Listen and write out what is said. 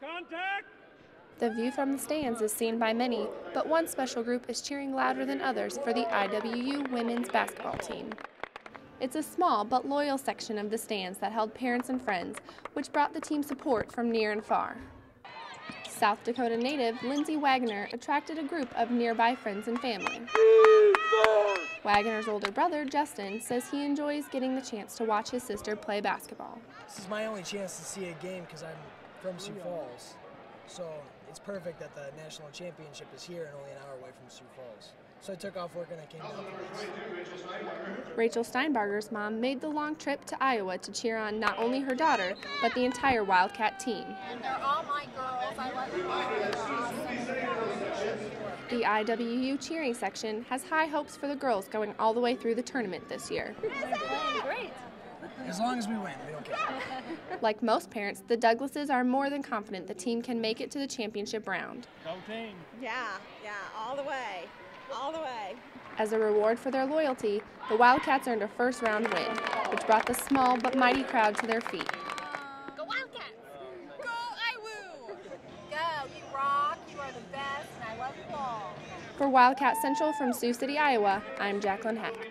Contact! The view from the stands is seen by many, but one special group is cheering louder than others for the IWU women's basketball team. It's a small but loyal section of the stands that held parents and friends, which brought the team support from near and far. South Dakota native Lindsay Wagner attracted a group of nearby friends and family. Wagner's older brother, Justin, says he enjoys getting the chance to watch his sister play basketball. This is my only chance to see a game because I'm from Sioux Falls. So it's perfect that the national championship is here and only an hour away from Sioux Falls. So I took off work and I came down for this. Rachel Steinbarger's mom made the long trip to Iowa to cheer on not only her daughter, but the entire Wildcat team. And they're all my girls. I love them all. The IWU cheering section has high hopes for the girls going all the way through the tournament this year. Great. As long as we win, we don't care. Like most parents, the Douglases are more than confident the team can make it to the championship round. Go team. Yeah, yeah, all the way, all the way. As a reward for their loyalty, the Wildcats earned a first round win, which brought the small but mighty crowd to their feet. Go Wildcats. Go IWU. Go. You rock. You are the best, and I love you all. For Wildcat Central from Sioux City, Iowa, I'm Jaclyn Heck.